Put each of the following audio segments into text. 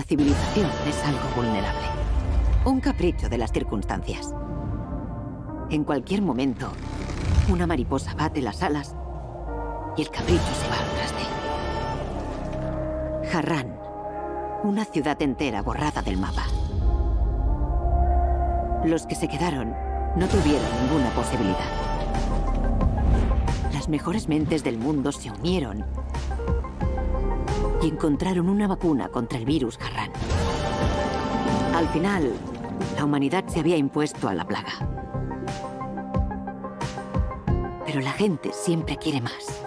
La civilización es algo vulnerable. Un capricho de las circunstancias. En cualquier momento, una mariposa bate las alas y el capricho se va al traste. Harran, una ciudad entera borrada del mapa. Los que se quedaron no tuvieron ninguna posibilidad. Las mejores mentes del mundo se unieron y encontraron una vacuna contra el virus Harran. Al final, la humanidad se había impuesto a la plaga. Pero la gente siempre quiere más.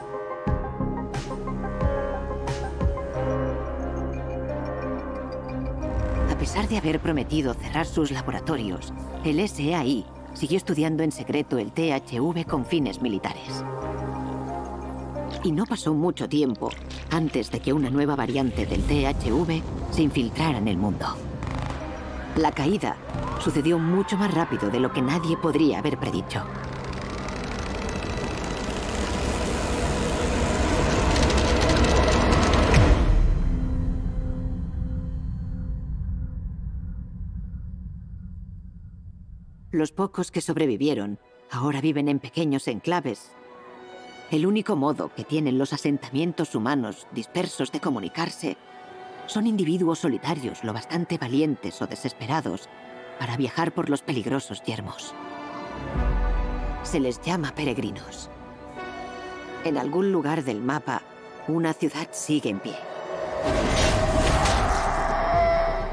A pesar de haber prometido cerrar sus laboratorios, el SAI siguió estudiando en secreto el THV con fines militares. Y no pasó mucho tiempo antes de que una nueva variante del THV se infiltrara en el mundo. La caída sucedió mucho más rápido de lo que nadie podría haber predicho. Los pocos que sobrevivieron ahora viven en pequeños enclaves. El único modo que tienen los asentamientos humanos dispersos de comunicarse son individuos solitarios lo bastante valientes o desesperados para viajar por los peligrosos yermos. Se les llama peregrinos. En algún lugar del mapa, una ciudad sigue en pie.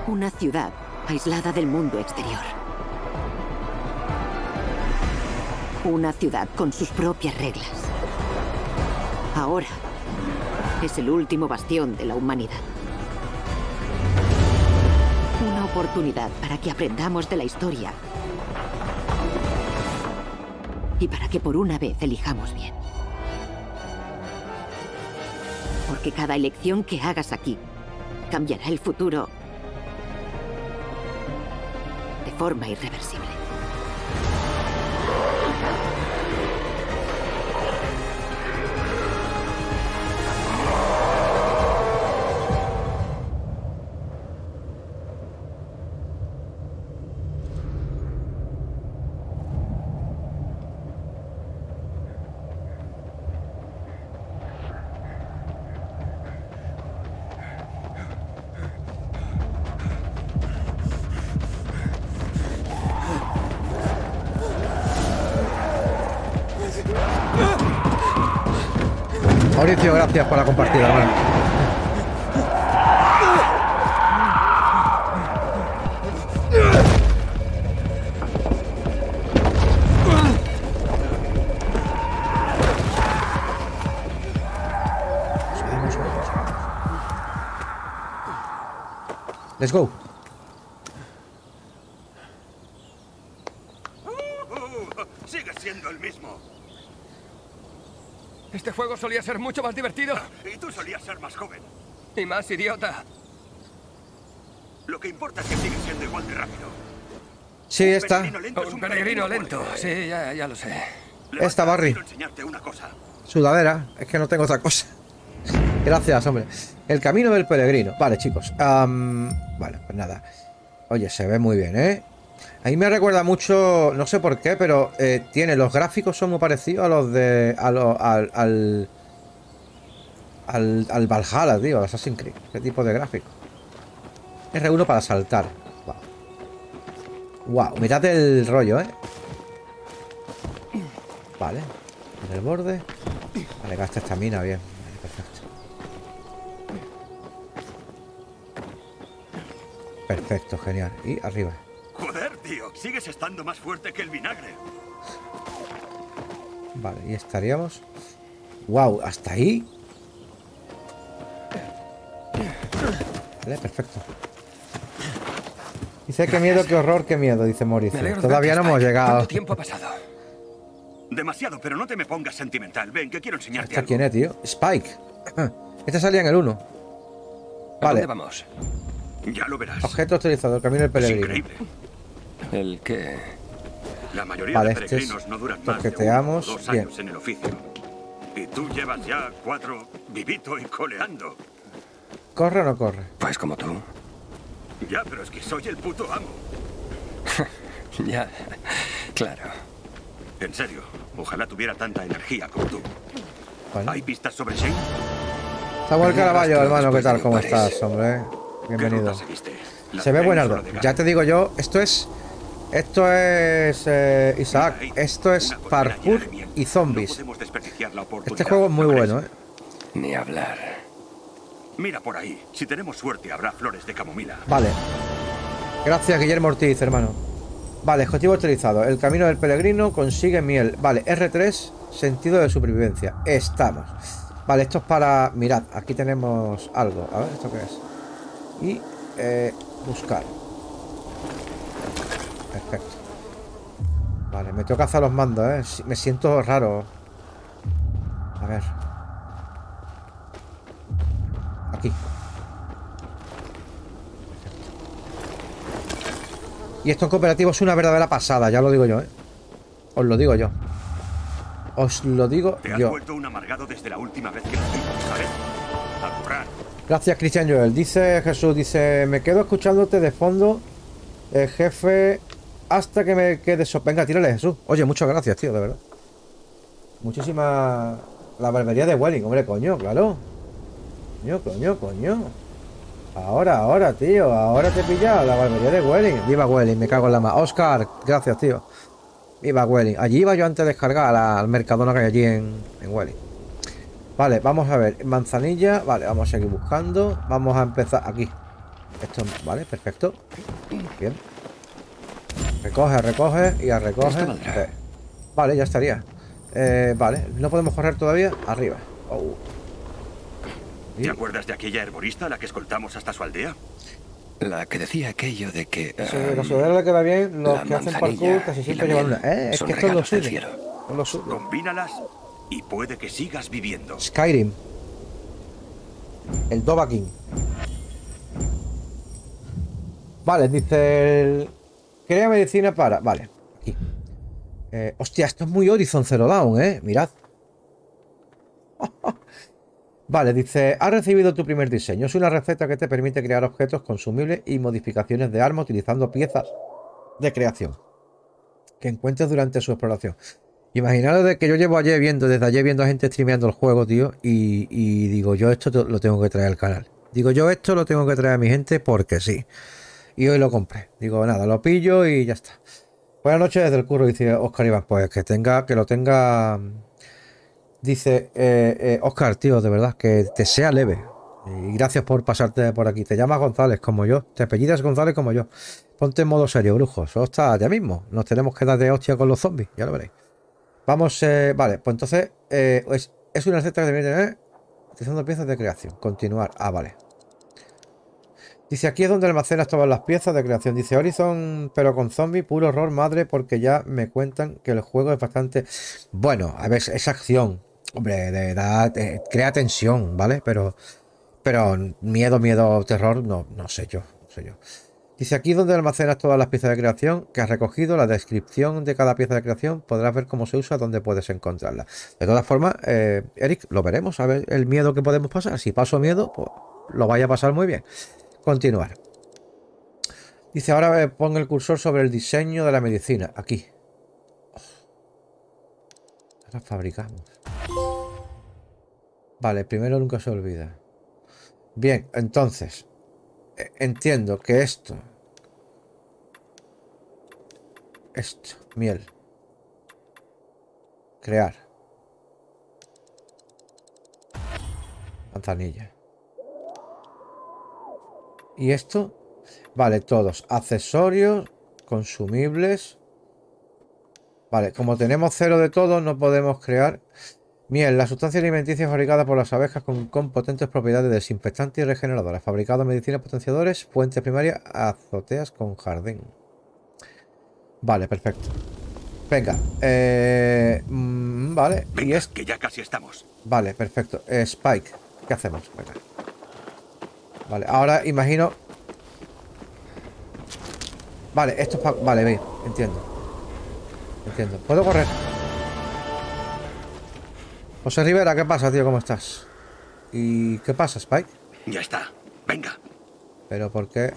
Una ciudad aislada del mundo exterior. Una ciudad con sus propias reglas. Ahora es el último bastión de la humanidad. Una oportunidad para que aprendamos de la historia y para que por una vez elijamos bien. Porque cada elección que hagas aquí cambiará el futuro de forma irreversible. Mauricio, gracias por la compartida, hermano. Let's go. Uh, sigue siendo el mismo. Este juego solía ser mucho más divertido Y tú solías ser más joven. y más idiota. Lo que importa es que sigue siendo igual de rápido. Sí, está. Peregrino lento es Un peregrino lento. fuerte. Sí, ya, ya lo sé. Levanta, Esta, Barry. Enseñarte una cosa. Sudadera, es que no tengo otra cosa. Gracias, hombre. El camino del peregrino. Vale, chicos. am, vale, pues nada. Oye, se ve muy bien, ¿eh? A mí me recuerda mucho, no sé por qué, pero eh, tiene, los gráficos son muy parecidos a los de. A al, al. Al, al Valhalla, tío, Assassin's Creed. ¿Qué tipo de gráfico? R1 para saltar. Wow. Wow, mirad el rollo, ¿eh? Vale. En el borde. Vale, gasta esta mina, bien. Perfecto. Perfecto, genial. Y arriba. Joder, tío. Sigues estando más fuerte que el vinagre. Vale, y estaríamos. Wow, hasta ahí. Vale, perfecto. Dice qué miedo, qué horror, qué miedo, dice Mauricio. Todavía no hemos llegado. ¿Cuánto tiempo ha pasado? Demasiado, pero no te me pongas sentimental. Ven, que quiero enseñarte ¿Esta algo. quién es, tío? Spike. Este salía en el 1. ¿A Vale. dónde vamos? Ya lo verás. Objeto utilizado, camino del Es peregrino. increíble. El que... La mayoría Vale, de este es peregrinos no duran más de uno dos Bien. años en el oficio. Y tú llevas ya cuatro vivito y coleando. ¿Corre o no corre? Pues como tú. Ya, pero es que soy el puto amo. Ya, claro. En serio, ojalá tuviera tanta energía como tú. Bueno. ¿Hay pistas sobre Shane? Samuel Caraballo, hermano, ¿qué tal? ¿Cómo estás, hombre? ¿Qué Bienvenido. Se ve buenardo. Ya te digo yo, esto es. Esto es. eh, Isaac, esto es parkour y zombies. podemos desperdiciar la Este juego es muy ¿no bueno? ¿eh? Ni hablar. Mira por ahí. Si tenemos suerte, habrá flores de camomila. Vale. Gracias, Guillermo Ortiz, hermano. Vale, objetivo utilizado. El camino del peregrino consigue miel. Vale, R3, sentido de supervivencia. Estamos. Vale, esto es para... Mirad, aquí tenemos algo. A ver, ¿esto qué es? Y... eh, buscar. Perfecto. Vale, me toca hacer los mandos, ¿eh? Me siento raro. A ver. Aquí. Y esto en cooperativo es una verdadera pasada, ya lo digo yo, ¿eh? Os lo digo yo. Os lo digo Te yo. vuelto un amargado desde la última vez que. A. Gracias, Cristian Joel. Dice Jesús, dice, me quedo escuchándote de fondo, eh, jefe, hasta que me quede so... Venga, tírale, Jesús. Oye, muchas gracias, tío, de verdad. Muchísimas... La barbería de Welling, hombre, coño, claro. Coño, coño, coño. Ahora, ahora, tío, ahora te he pillado la barbería de Welling. Viva Welling, me cago en la más. Oscar, gracias, tío. Viva Welling. Allí iba yo antes de descargar al Mercadona que hay allí en, en Welling. Vale, vamos a ver. Manzanilla, vale, vamos a seguir buscando. Vamos a empezar aquí. Esto, vale, perfecto. Bien. Recoge, recoge y a recoge. Eh, Vale, ya estaría. Eh, vale, no podemos correr todavía. Arriba. Oh. ¿Te Sí. acuerdas de aquella herborista a la que escoltamos hasta su aldea? La que decía aquello de que... Si ah, los le queda bien, los la que hacen parkour casi siempre la llevan una. Eh, es son que esto es lo suyo. lo suyo. Combínalas y puede que sigas viviendo. Skyrim. El Dovahkiin. Vale, dice el... Crea medicina para... Vale, aquí. Eh, hostia, esto es muy Horizon Zero Dawn, ¿eh? Mirad. Vale, dice, has recibido tu primer diseño. Es una receta que te permite crear objetos consumibles y modificaciones de arma utilizando piezas de creación que encuentres durante su exploración. Imaginaros de que yo llevo ayer viendo, desde ayer viendo a gente streameando el juego, tío, y, digo, yo esto lo tengo que traer al canal. Digo, yo esto lo tengo que traer a mi gente porque sí. Y hoy lo compré. Digo, nada, lo pillo y ya está. Buenas noches desde el curro, dice Oscar Iván. Pues que tenga, que lo tenga. Dice eh, eh, Oscar, tío, de verdad, que te sea leve. Y gracias por pasarte por aquí. Te llamas González como yo. Te apellidas González como yo. Ponte en modo serio, brujo. Eso está ya mismo. Nos tenemos que dar de hostia con los zombies. Ya lo veréis. Vamos, eh, vale, pues entonces eh, es, es una receta que debe tener utilizando piezas de creación. Continuar. Ah, vale. Dice, aquí es donde almacenas todas las piezas de creación. Dice Horizon, pero con zombie, puro horror, madre, porque ya me cuentan que el juego es bastante... Bueno, a ver, es acción. Hombre, de edad, eh, crea tensión, ¿vale? Pero, pero miedo, miedo, terror, no, no sé yo, no sé yo. Dice aquí donde almacenas todas las piezas de creación que has recogido, la descripción de cada pieza de creación, podrás ver cómo se usa, dónde puedes encontrarla. De todas formas, eh, Eric, lo veremos, a ver el miedo que podemos pasar. Si paso miedo, pues lo vaya a pasar muy bien. Continuar. Dice, ahora eh, pongo el cursor sobre el diseño de la medicina. Aquí. Ahora fabricamos. Vale, primero nunca se olvida. Bien, entonces. eh, Entiendo que esto. Esto, miel. Crear. Manzanilla. Y esto, vale, todos. Accesorios, consumibles. Vale, como tenemos cero de todo, no podemos crear. Miel, la sustancia alimenticia fabricada por las abejas con, con potentes propiedades desinfectantes y regeneradoras. Fabricado medicinas potenciadores, fuentes primarias, azoteas con jardín. Vale, perfecto. Venga, eh, mm, vale. Y esto. que ya casi estamos. Vale, perfecto. Eh, Spike, ¿qué hacemos? Venga. Vale, ahora imagino. Vale, esto es para. Vale, bien, entiendo. Entiendo. ¿Puedo correr? José Rivera, ¿qué pasa, tío? ¿Cómo estás? ¿Y qué pasa, Spike? Ya está. Venga. Pero ¿por qué?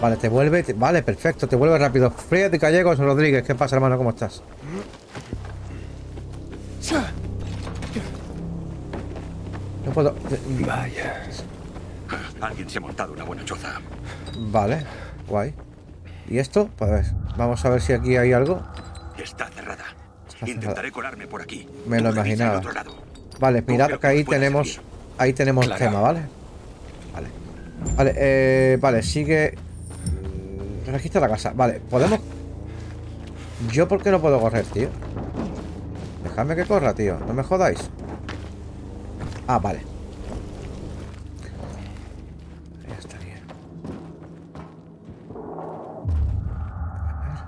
Vale, te vuelve... te- Vale, perfecto, te vuelve rápido. Fríate, Gallegos Rodríguez. ¿Qué pasa, hermano? ¿Cómo estás? No puedo... Vaya. Alguien se ha montado una buena choza. Vale, guay. ¿Y esto? Pues a ver, vamos a ver si aquí hay algo. Está cerrada. Está Intentaré cerrada. colarme por aquí. Me lo Tú imaginaba. Vale, mirad que ahí tenemos... servir. Ahí tenemos Claro. tema, ¿vale? Vale. Vale, eh, vale, sigue... Registra la casa. Vale, podemos... ¿Yo por qué no puedo correr, tío? Dejadme que corra, tío. No me jodáis. Ah, vale. Ya estaría. A ver.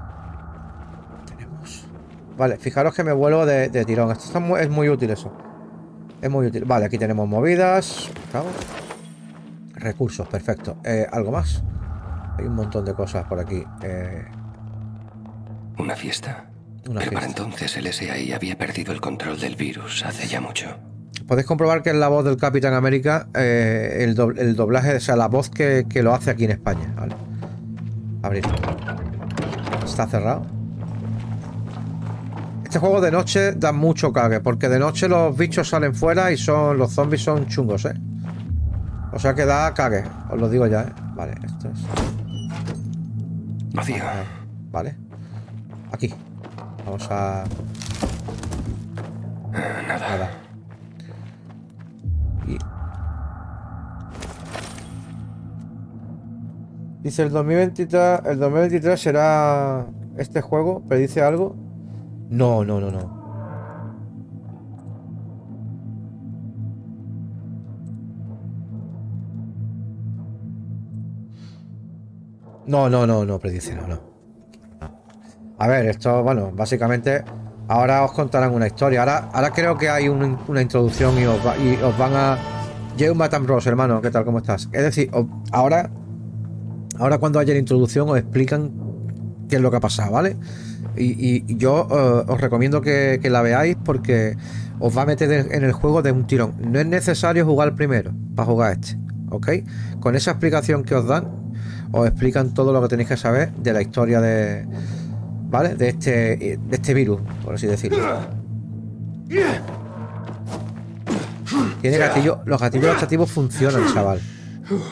Tenemos... Vale, fijaros que me vuelvo de, de tirón. Esto está mu- es muy útil eso. Es muy útil. Vale, aquí tenemos movidas. Recursos, perfecto. Eh, ¿Algo más? Hay un montón de cosas por aquí. Eh, Una fiesta. Una Pero para entonces el SAI había perdido el control del virus hace ya mucho. Podéis comprobar que es la voz del Capitán América, eh, el, do- el doblaje, o sea, la voz que, que lo hace aquí en España. Vale. Abrir. Está cerrado. Este juego de noche da mucho cague, porque de noche los bichos salen fuera y son los zombies son chungos, ¿eh? O sea que da cague, os lo digo ya, ¿eh? Vale, esto es... Vacío. Vale, Vale. Aquí. Vamos a... Nada. Nada. Dice el 2023, el 2023 será este juego, predice algo. No, no, no, no. No, no, no, no, predice, no, no. A ver, esto, bueno, básicamente ahora os contarán una historia. Ahora, ahora creo que hay un- una introducción y os, van a... Jeu Matam Bros, hermano, ¿qué tal? ¿Cómo estás? Es decir, ahora, ahora cuando haya la introducción os explican qué es lo que ha pasado, ¿vale? Y, yo eh, os recomiendo que, que la veáis porque os va a meter en el juego de un tirón. No es necesario jugar primero para jugar este, ¿ok? Con esa explicación que os dan, os explican todo lo que tenéis que saber de la historia de, ¿vale? De este, de este virus, por así decirlo. Tiene gatillo, los gatillos adaptativos funcionan, chaval.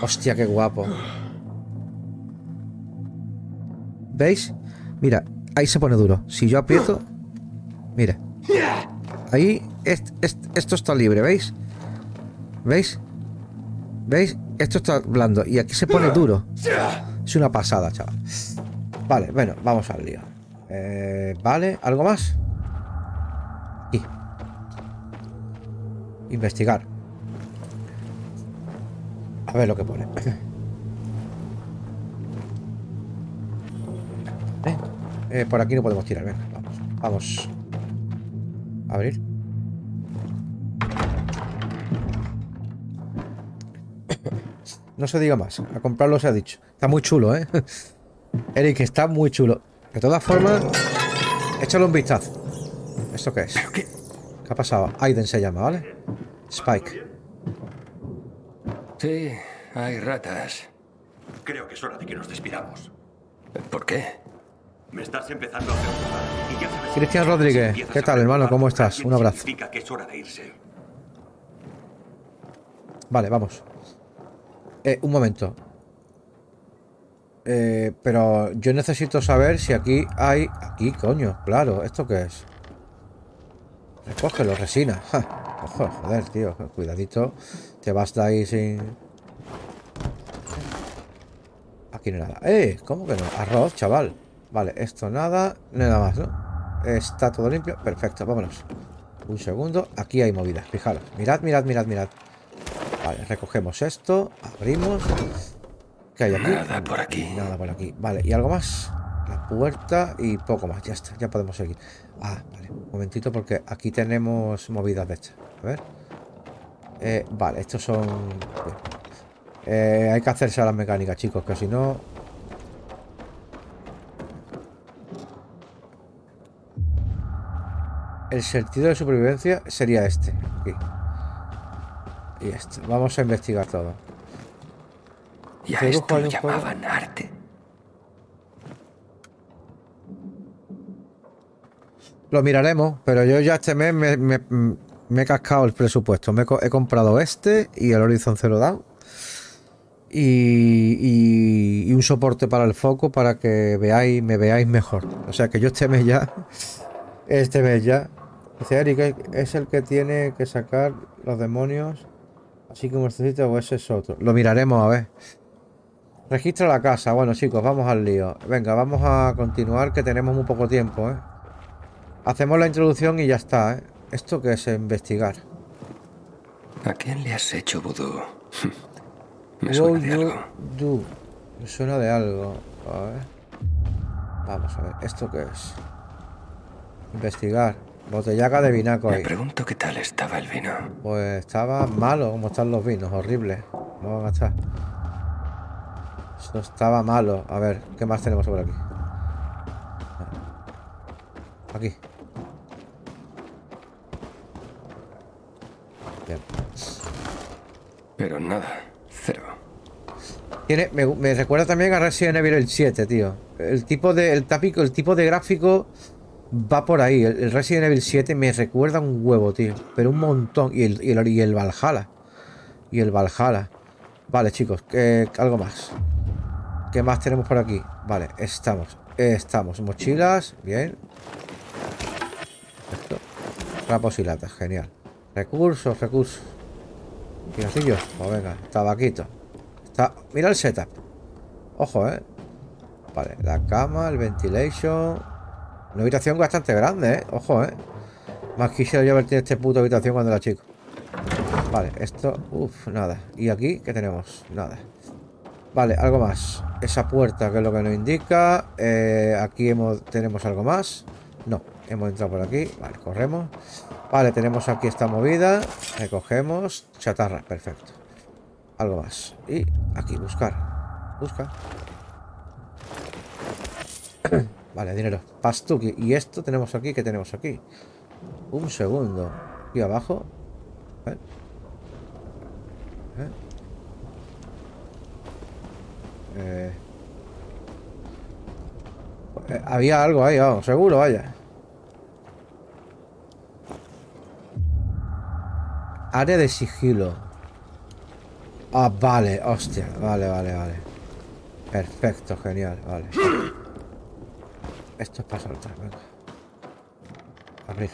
Hostia, qué guapo. ¿Veis? Mira, ahí se pone duro. Si yo aprieto, mira. Ahí, est- est- esto está libre, ¿veis? ¿Veis? ¿Veis? Esto está blando y aquí se pone duro. Es una pasada, chaval. Vale, bueno, vamos al lío. Eh, vale, ¿algo más? Y investigar. A ver lo que pone. Eh, eh, por aquí no podemos tirar, venga, vamos. Vamos. Abrir. No se diga más. A comprarlo se ha dicho. Está muy chulo, ¿eh? Eric, está muy chulo. De todas formas, échale un vistazo. ¿Esto qué es? qué? ¿Qué ha pasado? Aiden se llama, ¿vale? Spike. Sí, hay ratas. Creo que es hora de que nos despidamos. ¿Por qué? Me estás empezando a preocupar. Y ya sabes Cristian Rodríguez, si ¿qué tal, hermano? ¿Cómo estás? Un abrazo. Significa que es hora de irse. Vale, vamos. Eh, un momento. Eh, pero yo necesito saber si aquí hay... Aquí, coño, claro. ¿Esto qué es? Recógelo, resina. Ja. Ojo, joder, tío. Cuidadito. Te vas de ahí sin... Aquí no hay nada. ¡Eh! ¿Cómo que no? Arroz, chaval. Vale, esto nada. Nada más, ¿no? Está todo limpio. Perfecto, vámonos. Un segundo. Aquí hay movidas. Fijaros. Mirad, mirad, mirad, mirad. Vale, recogemos esto. Abrimos. ¿Qué hay aquí? Nada por aquí. Nada por aquí. Vale, ¿y algo más? La puerta y poco más. Ya está, ya podemos seguir. Ah, vale. Un momentito porque aquí tenemos movidas de estas. A ver. Eh, vale, estos son... Eh, hay que hacerse a las mecánicas, chicos, que si no... El sentido de supervivencia sería este. Aquí. Y este. Vamos a investigar todo. Y a esto lo llamaban arte. Lo miraremos, pero yo ya este mes me, me- me he cascado el presupuesto. Me he, co- he comprado este y el Horizon Zero Dawn. Y, y- y un soporte para el foco para que veáis, me veáis mejor. O sea que yo este mes ya. Este mes ya. Dice Eric, ¿es- ¿es el que tiene que sacar los demonios? Así como necesita o ese es otro. Lo miraremos a ver. Registra la casa. Bueno, chicos, vamos al lío. Venga, vamos a continuar que tenemos muy poco tiempo, ¿eh? Hacemos la introducción y ya está, ¿eh? ¿Esto qué es investigar? ¿A quién le has hecho vudú? Me suena de algo. do. Me suena de algo. A ver. Vamos a ver, ¿esto qué es? Investigar. Botellaca de vinaco Me ahí. pregunto qué tal estaba el vino. Pues estaba malo como están los vinos, horrible. ¿Cómo van a estar? Esto estaba malo. A ver, ¿qué más tenemos por aquí? Aquí. Bien. Pero nada, cero. Tiene, me, me recuerda también a Resident Evil el 7, tío. El tipo de, el tápico, el tipo de gráfico va por ahí. El, el Resident Evil 7 me recuerda un huevo, tío. Pero un montón. Y el, y el, y el Valhalla. Y el Valhalla. Vale, chicos, que, algo más. ¿Qué más tenemos por aquí? Vale, estamos. Estamos. Mochilas, bien. Esto. Trapos y latas, genial. Recursos, recursos. Pinocillos, pues venga, tabaquito. Está, mira el setup. Ojo, eh. Vale, la cama, el ventilation. Una habitación bastante grande, eh. Ojo, eh. Más quisiera yo haber tenido esta puta habitación cuando era chico. Vale, esto. Uf, nada. ¿Y aquí qué tenemos? Nada. Vale, algo más. Esa puerta que es lo que nos indica. Eh, aquí hemos, tenemos algo más. No, hemos entrado por aquí. Vale, corremos. Vale, tenemos aquí esta movida. Recogemos. Chatarra, perfecto. Algo más. Y aquí, buscar. Busca. vale, dinero. Pastuki. Y esto tenemos aquí. ¿Qué tenemos aquí? Un segundo. Aquí abajo. ¿Eh? ¿Eh? Eh, eh, había algo ahí, vamos, seguro, vaya. Área de sigilo. Ah, vale, hostia. Vale, vale, vale. Perfecto, genial, vale. Esto es para saltar, venga. Abrir.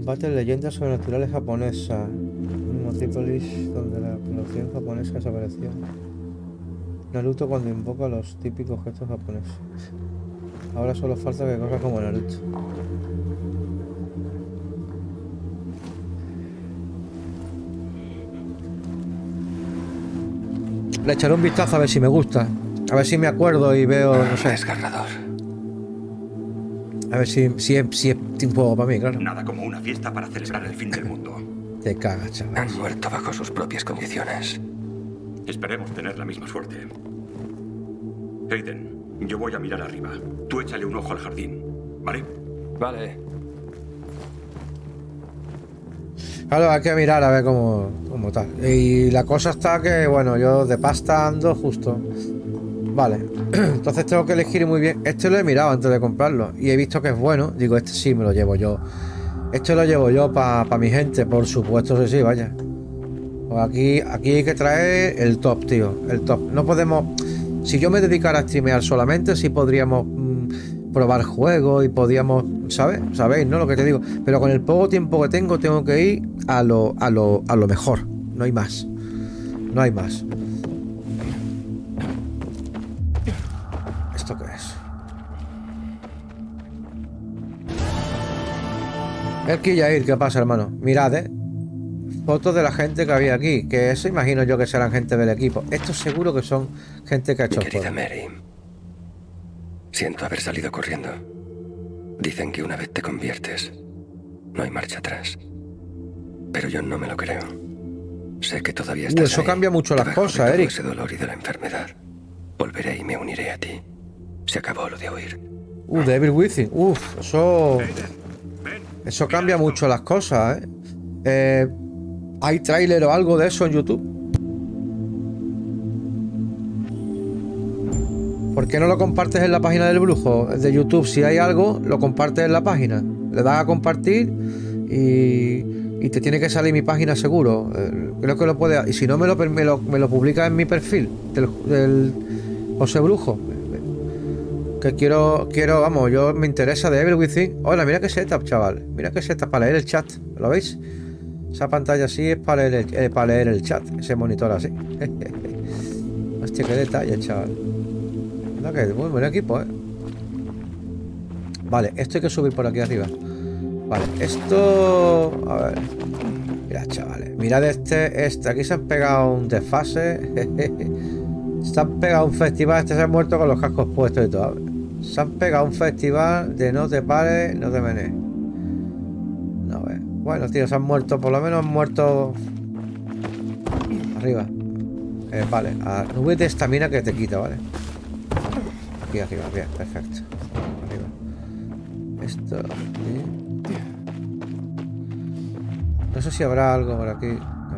Combate en leyendas sobrenaturales japonesa. Motípolis donde la población japonesa desapareció. Naruto cuando invoca los típicos gestos japoneses. Ahora solo falta que corra como Naruto. Le echaré un vistazo a ver si me gusta. A ver si me acuerdo y veo, no sé. Desgarrador. A ver si, si, es, si es un juego para mí, claro. Nada como una fiesta para celebrar el fin del mundo. Te cagas, chaval. Han muerto bajo sus propias condiciones. Esperemos tener la misma suerte. Hayden, yo voy a mirar arriba. Tú échale un ojo al jardín, ¿vale? Vale. Claro, hay que mirar a ver cómo, cómo tal. Y la cosa está que, bueno, yo de pasta ando justo. Vale. Entonces tengo que elegir muy bien. Este lo he mirado antes de comprarlo. Y he visto que es bueno. Digo, este sí me lo llevo yo. Este lo llevo yo para mi gente, por supuesto, sí, sí, vaya. Pues aquí, aquí hay que traer el top, tío. El top. No podemos. Si yo me dedicara a streamear solamente, sí podríamos mm, probar juegos y podríamos. ¿Sabes? ¿Sabéis, no? Lo que te digo. Pero con el poco tiempo que tengo, tengo que ir a lo, a lo, a lo mejor. No hay más. No hay más. El Killair, ¿qué pasa, hermano? Mirad, eh. Fotos de la gente que había aquí. Que eso imagino yo que serán gente del equipo. Estos seguro que son gente que ha Mi hecho querida fotos. Mary. Siento haber salido corriendo. Dicen que una vez te conviertes, no hay marcha atrás. Pero yo no me lo creo. Sé que todavía estás eso ahí, cambia mucho las de cosas, todo Eric. ese dolor y de la enfermedad. Volveré y me uniré a ti. Se acabó lo de oír. Uh, Devil Within. Uf, eso. Eso cambia mucho las cosas, ¿eh? Eh, ¿Hay tráiler o algo de eso en YouTube? ¿Por qué no lo compartes en la página del brujo? De YouTube, si hay algo, lo compartes en la página. Le das a compartir y, y te tiene que salir mi página seguro. Eh, creo que lo puede. Y si no, me lo, me lo, me publica en mi perfil del, del José Brujo. Que quiero, quiero, vamos, yo me interesa de Evil Within. Hola, mira qué setup, chaval. Mira qué setup para leer el chat. ¿Lo veis? Esa pantalla así es para leer el, eh, para leer el chat. Ese monitor así. Hostia, qué detalle, chaval. Que muy buen equipo, eh. Vale, esto hay que subir por aquí arriba. Vale, esto. A ver. Mira, chavales. Mirad este, este. Aquí se han pegado un desfase. se han pegado un festival. Este se ha muerto con los cascos puestos y todo. Se han pegado un festival de no te pares, no te menes. No, ver. Bueno, tío, se han muerto. Por lo menos han muerto. Arriba. Eh, vale, a nube de estamina que te quita, ¿vale? Aquí arriba, bien, perfecto. Arriba. Esto. aquí. No sé si habrá algo por aquí. A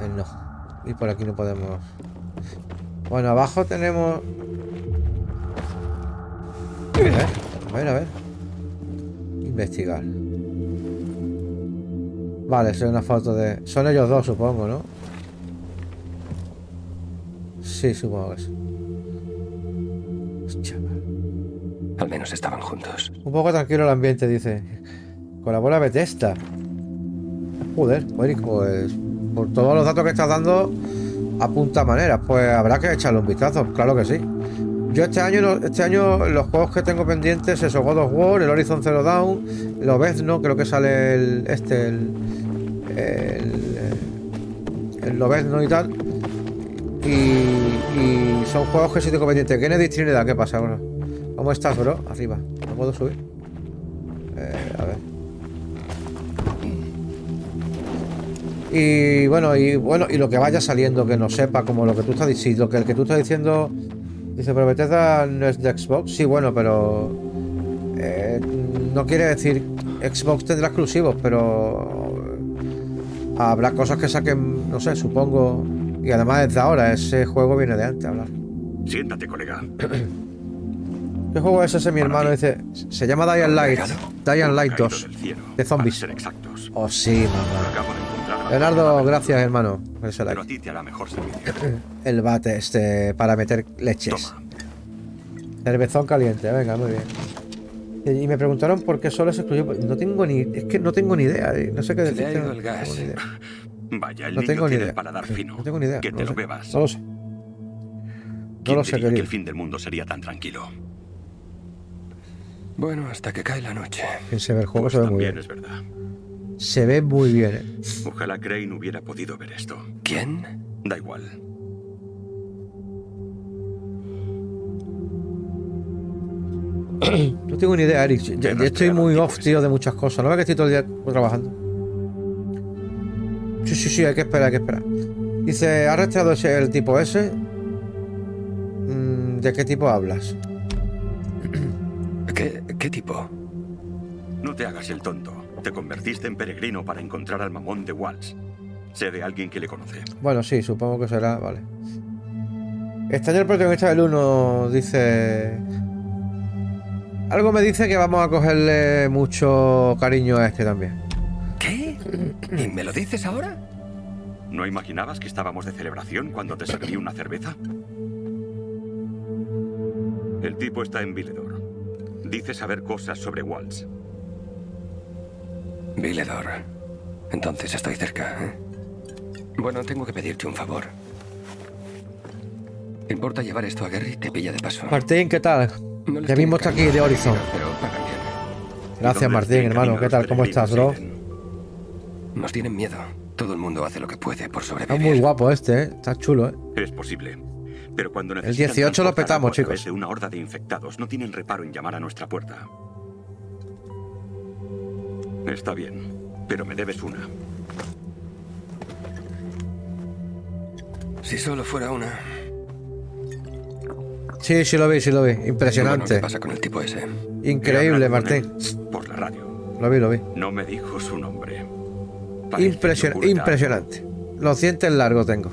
ver. Eh, no. Y por aquí no podemos. Bueno, abajo tenemos. A ver, a ver, a ver. Investigar. Vale, es una foto de. Son ellos dos, supongo, ¿no? Sí, supongo que sí. Hostia, Al menos estaban juntos. Un poco tranquilo el ambiente, dice. Colabora Bethesda. Joder, pues por todos los datos que estás dando, apunta maneras. Pues habrá que echarle un vistazo, claro que sí. Yo este año, no- este año los juegos que tengo pendientes, eso, God of War, el Horizon Zero Dawn, el Obezno, creo que sale el, este, el, el, el Lobezno y tal. Y, y son juegos que sí tengo pendientes. Kennedy Trinidad, ¿qué pasa, bro? ¿Cómo estás, bro? Arriba. ¿No puedo subir? Eh, a ver. Y bueno, y bueno, y lo que vaya saliendo que no sepa, como lo que tú estás diciendo, lo que el que tú estás diciendo dice, pero Bethesda no es de Xbox. Sí, bueno, pero eh, no quiere decir Xbox tendrá exclusivos, pero habrá cosas que saquen, no sé, supongo. Y además desde ahora, ese juego viene de antes, hablar. Siéntate, colega. ¿Qué juego es ese, mi hermano? Dice, se llama Dying Light. Dying Light Caído 2. del cielo, de zombies. Oh, sí, mamá. Leonardo, gracias, hermano. Pero a ti te hará mejor servicio. El bate este para meter leches. Toma. Cervezón caliente, venga, muy bien. Y me preguntaron por qué solo es exclusivo. No tengo ni. Es que no tengo ni idea. eh, No sé qué Se le ha decirte. ido no el gas. tengo ni idea. Vaya, el No tengo ni idea. el paladar fino. No tengo ni idea. Que no te lo lo sé. bebas. No lo sé. No ¿Quién lo sé, diría que querido. el fin del mundo sería tan tranquilo? Bueno, hasta que cae la noche. Quien se ve el juego Pues se ve muy bien. es verdad. Se ve muy bien. Ojalá Crane hubiera podido ver esto. ¿Quién? Da igual. No tengo ni idea, Eric. Yo, estoy muy off, tío, de muchas cosas. No ves que estoy todo el día trabajando. Sí, sí, sí, hay que esperar, hay que esperar. Dice, ¿ha rastreado ese, el tipo ese? Mm, ¿De qué tipo hablas? ¿Qué, qué tipo? No te hagas el tonto. Te convertiste en peregrino para encontrar al mamón de Walsh. Sé de alguien que le conoce. Bueno, sí, supongo que será, vale. Año el protagonista del 1 dice... Algo me dice que vamos a cogerle mucho cariño a este también. ¿Qué? ¿Y me lo dices ahora? ¿No imaginabas que estábamos de celebración cuando te serví una cerveza? El tipo está en Viledor. Dice saber cosas sobre Walsh. Viledor. Entonces estoy cerca, ¿eh? Bueno, tengo que pedirte un favor. ¿Te importa llevar esto a Gary? Te pilla de paso. Martín, ¿qué tal? No Ya mismo está aquí de Horizon. Pero. Gracias, ¿Dónde Martín, está el hermano. ¿Qué tal? ¿Cómo estás, bro? Nos tienen miedo. Todo el mundo hace lo que puede por Está sobrevivir. muy guapo este, ¿eh? Está chulo, ¿eh? Es posible. Pero cuando necesitan 18 lo petamos, chicos. de una horda de infectados, no tienen reparo en llamar a nuestra puerta. Está bien, pero me debes una. Si solo fuera una. Sí, sí lo vi, sí lo vi. Bueno, Impresionante. ¿Qué pasa con el tipo ese? Increíble, Martín. Por la radio. Lo vi, lo vi. No me dijo su nombre. Parece Impresio- que oculta impresionante. Los dientes largos tengo.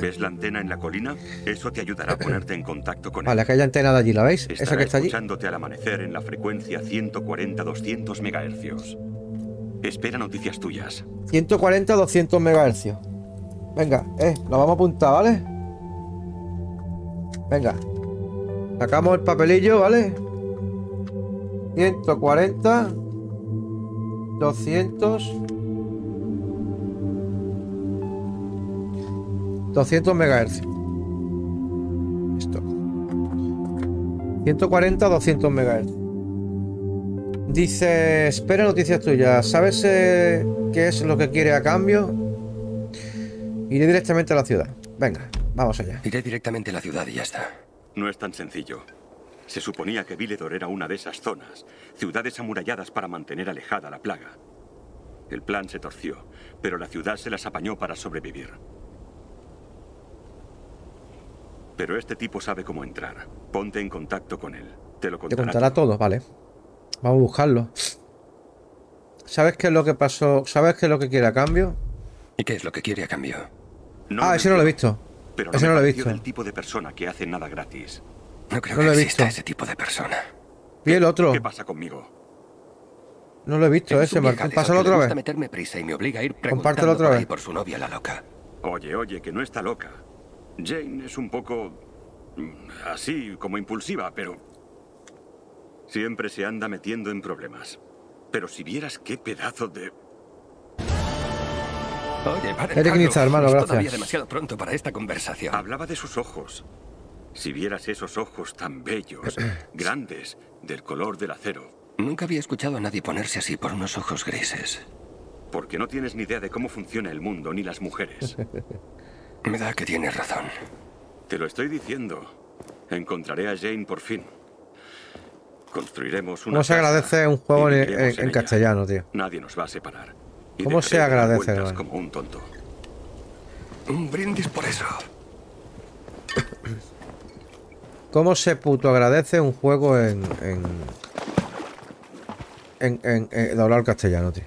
¿Ves la antena en la colina? Eso te ayudará a ponerte en contacto con Vale, él. aquella antena de allí, ¿la veis? Esa Estará que está allí. escuchándote al amanecer en la frecuencia 140-200 MHz. Espera noticias tuyas. 140 200 megahercios. Venga, eh, lo vamos a apuntar, ¿vale? Venga. Sacamos el papelillo, ¿vale? 140 200 200 megahercios. Esto. 140 200 megahercios. Dice, espera noticias tuyas. ¿Sabes eh, qué es lo que quiere a cambio? Iré directamente a la ciudad. Venga, vamos allá. Iré directamente a la ciudad y ya está. No es tan sencillo. Se suponía que Viledor era una de esas zonas, ciudades amuralladas para mantener alejada la plaga. El plan se torció, pero la ciudad se las apañó para sobrevivir. Pero este tipo sabe cómo entrar. Ponte en contacto con él. Te lo Te contará. contará todo, vale. Vamos a buscarlo. ¿Sabes qué es lo que pasó? ¿Sabes qué es lo que quiere a cambio? ¿Y qué es lo que quiere a cambio? No ah, ese no lo he visto. Pero ese no lo he visto. del tipo de persona que hace nada gratis. No creo No que lo he exista visto. ese tipo de persona. Y el otro. ¿Qué pasa conmigo? No lo he visto Es ese, Martín. Pásalo otra vez. meterme prisa y me obliga a ir Compártelo otra vez. por su novia la loca. Oye, oye, que no está loca. Jane es un poco... mm, así, como impulsiva, pero... Siempre se anda metiendo en problemas. Pero si vieras qué pedazo de... Oye, para Eric Niza, hermano, gracias. todavía demasiado pronto para esta conversación. Hablaba de sus ojos. Si vieras esos ojos tan bellos, grandes, del color del acero, Nunca había escuchado a nadie ponerse así por unos ojos grises. porque no tienes ni idea de cómo funciona el mundo ni las mujeres. Me da que tienes razón. Te lo estoy diciendo. Encontraré a Jane por fin. Construiremos una ¿Cómo se agradece un juego en, castellano, tío? Nadie nos va a separar. Y ¿Cómo se agradece, hermano? como un tonto. Un brindis por eso. ¿Cómo se puto agradece un juego en. en. en, en- doblado al castellano, tío?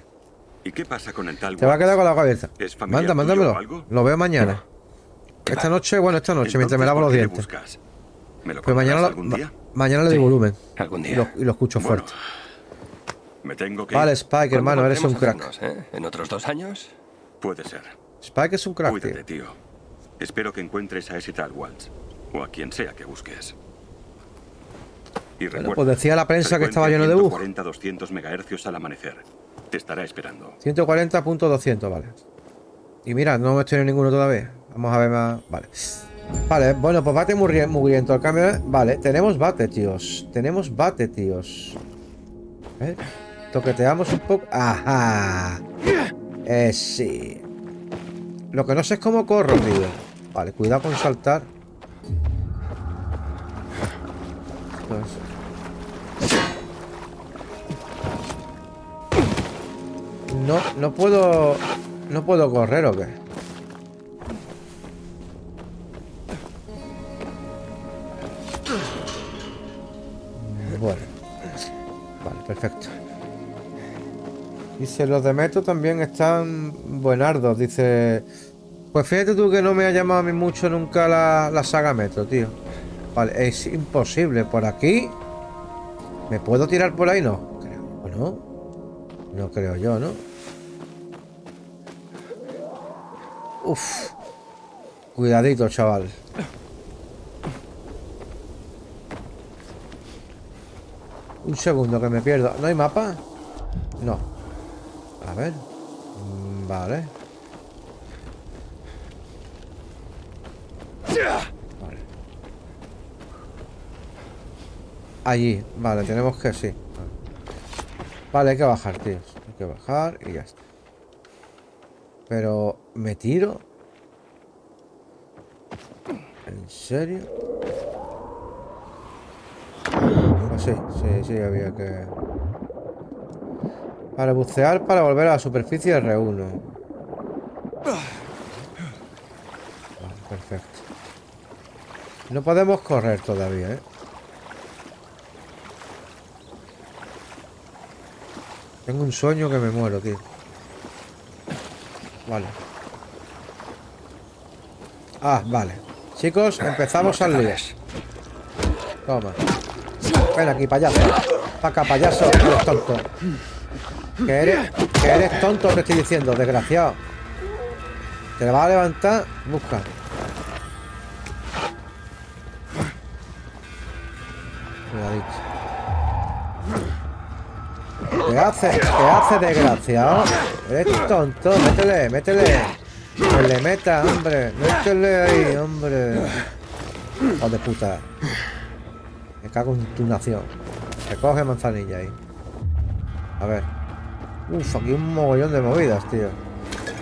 ¿Y qué pasa con el tal Te va a quedar con la boca abierta. ¿Es familiar Manda, mándamelo. Lo veo mañana. ¿Qué Esta noche, bueno, esta noche, mientras me lavo ¿por los dientes. buscas? ¿Me lo Pues mañana, algún ma- día? mañana le doy Sí. volumen. Algún Y día. lo, y lo escucho Bueno, fuerte. me tengo que Vale. Spike, ¿Cuándo hermano, eres un crack. vernos, eh? ¿En otros dos años? Puede ser. Spike es un crack, Cuídate, tío. tío. Espero que encuentres a ese tal Waltz. O a quien sea que busques. Y recuerda, pues decía la prensa que estaba lleno de bug. 140-200 MHz al amanecer. Te estará esperando. 140.200, vale. Y mira, no hemos tenido ninguno todavía. Vamos a ver más. Vale. Vale, bueno, pues bate muy rie- mugriento. El cambio. ¿eh? Vale, tenemos bate, tíos. Tenemos bate, tíos. Ver. Toqueteamos un poco. ¡Ajá! Eh, sí. Lo que no sé es cómo corro, tío. Vale, cuidado con saltar. Entonces- No, no puedo. No puedo correr o qué. Perfecto. Dice, los de Metro también están buenardos. Dice, pues fíjate tú que no me ha llamado a mí mucho nunca la, la saga Metro, tío. Vale, es imposible. Por aquí. ¿Me puedo tirar por ahí? No. Creo. ¿O no? No creo yo, ¿no? Uf. Cuidadito, chaval. Un segundo que me pierdo. ¿No hay mapa? No. A ver. Mm, Vale. Vale. Allí. Vale, tenemos que sí. Vale, hay que bajar, tíos. Hay que bajar y ya está. Pero, ¿me tiro? ¿En serio? Sí, sí, sí, había que... Para bucear, para volver a la superficie R1. Vale, perfecto. No podemos correr todavía, ¿eh? Tengo un sueño que me muero, tío. Vale. Ah, vale. Chicos, empezamos al lío. Toma. Ven aquí, payaso. Paca, payaso. Eres tonto. Que eres, tonto, te estoy diciendo, desgraciado. Te la vas a levantar. Busca. ¿Qué hace? ¿Qué hace, desgraciado? Eres tonto. Métele, métele. Que le meta, hombre. Métele ahí, hombre. Oh, de puta. Me cago en tu nación. Recoge manzanilla ahí. A ver. Uf, aquí un mogollón de movidas, tío.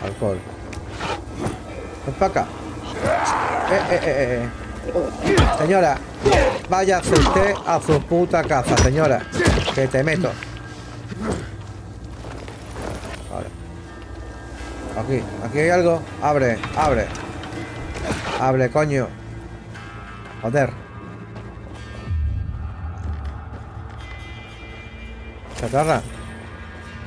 Alcohol. Ven para acá. Eh, eh, eh, eh. Señora, vaya usted a su puta casa, señora. Que te meto. Vale. Aquí, aquí hay algo. Abre, abre. Abre, coño. Joder. Chatarra.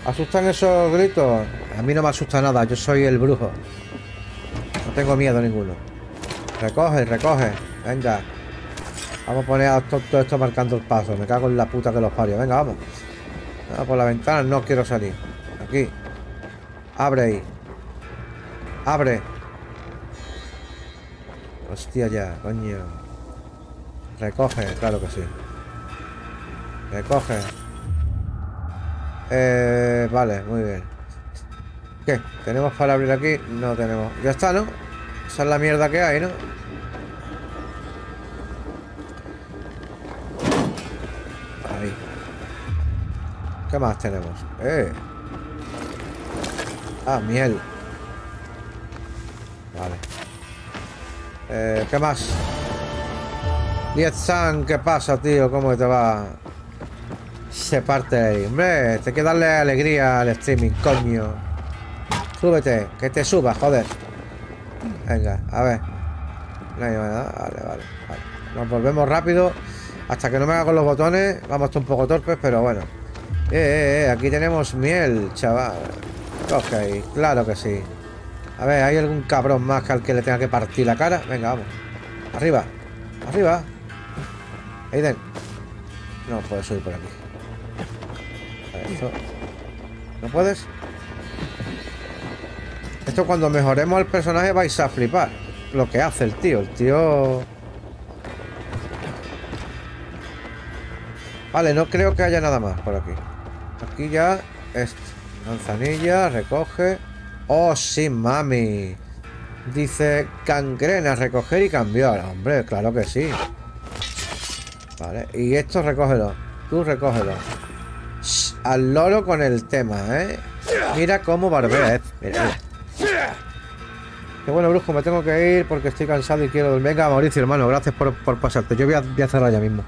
¿Asustan esos gritos? A mí no me asusta nada, yo soy el brujo. No tengo miedo ninguno. Recoge, recoge. Venga. Vamos a poner a todo esto marcando el paso. Me cago en la puta que los parios. Venga, vamos. Ah, por la ventana no quiero salir. Aquí. Abre ahí. Abre. Hostia ya, coño. Recoge, claro que sí. Recoge. Eh, vale, muy bien. ¿Qué? ¿Tenemos para abrir aquí? No tenemos. Ya está, ¿no? Esa es la mierda que hay, ¿no? Ahí. ¿Qué más tenemos? Eh. Ah, miel. Vale. Eh, ¿Qué más? San, ¿qué pasa, tío? ¿Cómo te va? Se parte ahí. Hombre, hay que darle alegría al streaming, coño. Súbete, que te subas, joder. Venga, a ver. Vale, vale, vale. Nos volvemos rápido. Hasta que no me haga con los botones. Vamos a estar un poco torpes, pero bueno. Eh, eh, eh, aquí tenemos miel, chaval. Ok, claro que sí. A ver, ¿hay algún cabrón más que al que le tenga que partir la cara? Venga, vamos. Arriba. Arriba. Aiden. No puedes subir por aquí. ¿No puedes? Esto cuando mejoremos al personaje vais a flipar. Lo que hace el tío. El tío... Vale, no creo que haya nada más por aquí. Aquí ya... Esto. Manzanilla, recoge. Oh, sí, mami. Dice cangrena, recoger y cambiar. Hombre, claro que sí. Vale, y esto recógelo. Tú recógelo. Al loro con el tema, ¿eh? Mira cómo barbea, ¿eh? Mira, Qué bueno, brujo, me tengo que ir porque estoy cansado y quiero... Venga, Mauricio, hermano, gracias por, pasarte. Yo voy a, cerrar ya mismo.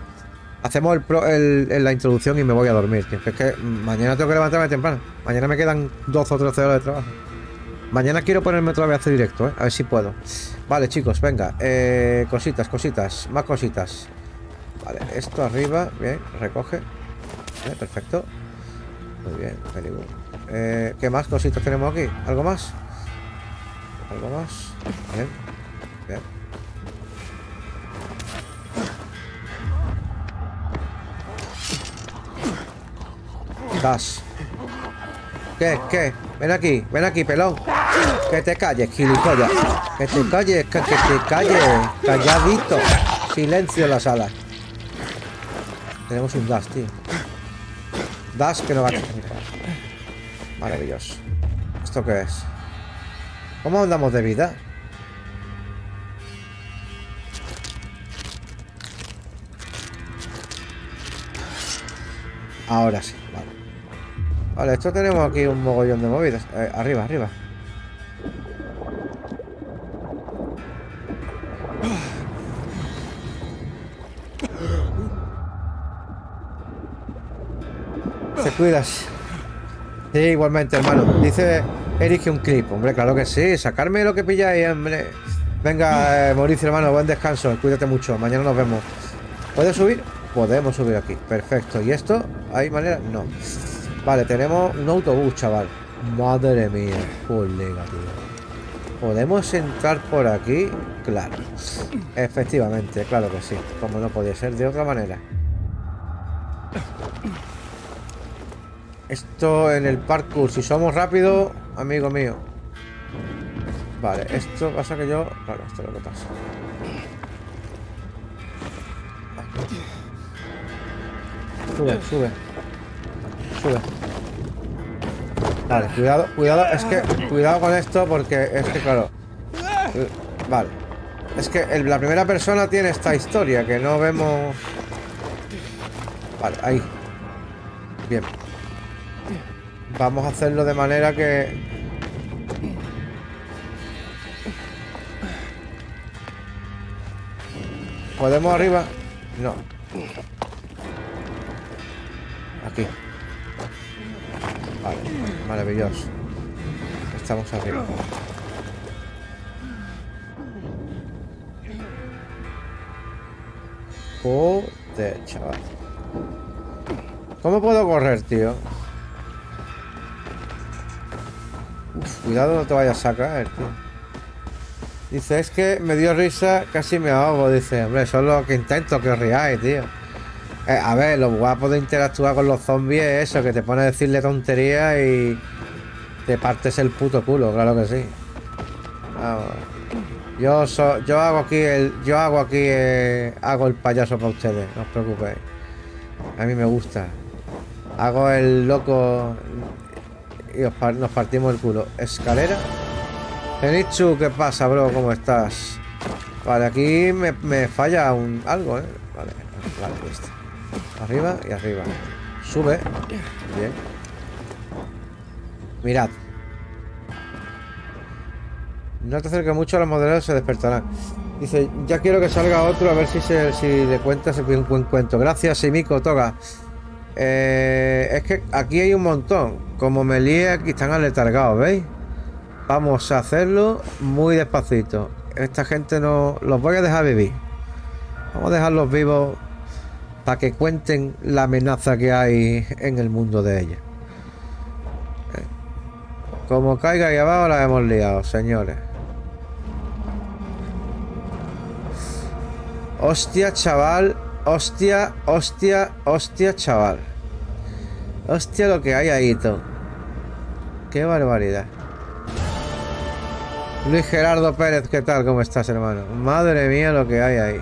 Hacemos la introducción y me voy a dormir, Es que mañana tengo que levantarme temprano. Mañana me quedan 12 o 13 horas de trabajo. Mañana quiero ponerme otra vez a hacer directo, ¿eh? A ver si puedo. Vale, chicos, venga. Eh, cositas, cositas. Más cositas. Vale, esto arriba. Bien, recoge. perfecto. Muy bien, eh, ¿Qué más cositas tenemos aquí? ¿Algo más? ¿Algo más? Bien. Bien. Gas. ¿Qué? ¿Qué? Ven aquí, ven aquí, pelón. Que te calles, gilipollas. Que te calles, que, que te calles. Calladito. Silencio en la sala. Tenemos un dash, tío. Dash que no va a tener. Maravilloso. ¿Esto qué es? ¿Cómo andamos de vida? Ahora sí, vale. Vale, esto tenemos aquí un mogollón de movidas. Eh, arriba, arriba. Cuidas. Sí, igualmente, hermano. Dice Eric un clip. Hombre, claro que sí. Sacarme lo que pilláis, hombre. Venga, eh, Mauricio, hermano, buen descanso. Cuídate mucho. Mañana nos vemos. ¿Puedes subir? Podemos subir aquí. Perfecto. ¿Y esto? ¿Hay manera? No. Vale, tenemos un autobús, chaval. Madre mía. Colega, tío. ¿Podemos entrar por aquí? Claro. Efectivamente, claro que sí. Como no podía ser de otra manera. Esto en el parkour, si somos rápidos, amigo mío. Vale, esto pasa que yo... Claro, esto es lo que pasa. Sube, sube. Sube. Vale, cuidado, cuidado, es que cuidado con esto porque es que claro. Vale. Es que la primera persona tiene esta historia que no vemos. Vale, ahí. Bien. Vamos a hacerlo de manera que ¿Podemos arriba? No. Aquí. Vale, maravilloso. Estamos arriba. Joder, chaval. ¿Cómo puedo correr, tío? Cuidado, no te vayas a caer, tío. Dice, es que me dio risa, casi me ahogo. Dice, hombre, eso es lo que intento, que os riáis, tío. Eh, a ver, lo guapo de interactuar con los zombies es eso, que te pone a decirle tonterías y te partes el puto culo, claro que sí. Yo so- yo hago aquí el yo hago aquí eh, hago el payaso para ustedes, no os preocupéis. A mí me gusta. Hago el loco y nos partimos el culo. Escalera. Genichu, ¿qué pasa, bro? ¿Cómo estás? Vale, aquí me, me falla un algo, ¿eh? Vale, vale, listo. Arriba y arriba. Sube. Bien. Mirad. No te acerques mucho, los modelos se despertarán. Dice, ya quiero que salga otro a ver si, se, si le cuentas un buen cuento. Gracias, Simiko Toga. Eh, es que aquí hay un montón. Como me líe, aquí están aletargados, ¿veis? Vamos a hacerlo muy despacito. Esta gente no... Los voy a dejar vivir. Vamos a dejarlos vivos para que cuenten la amenaza que hay en el mundo de ella. Eh, Como caiga ahí abajo la hemos liado, señores. Hostia, chaval. Hostia, hostia, hostia, chaval. Hostia lo que hay ahí, todo. Qué barbaridad. Luis Gerardo Pérez, ¿qué tal? ¿Cómo estás, hermano? Madre mía lo que hay ahí.